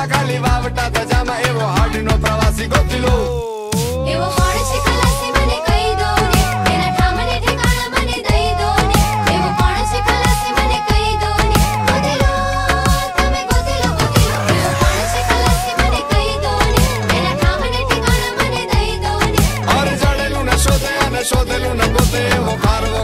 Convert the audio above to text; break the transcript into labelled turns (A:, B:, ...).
A: હાથમાં ખાલી વાવટા તજામાં એવો હાડનો પ્રવાસી ગોતી લો
B: એવો કોણ છે ખલાસી મને કહી દો ને એના ઠામને ઠેકાણા મને દઈ દો ને એવો કોણ છે ખલાસી મને કહી દો ને ગોતી લો તમે ગોતી લો ગોતી લો એવો કોણ છે ખલાસી મને કહી દો ને એના ઠામને ઠેકાણા મને દઈ દો ને
A: ઓર જડેલું ને શોધે અને શોધેલું ને ગોતે એવો ખારવો ખલાસી ગોતી લો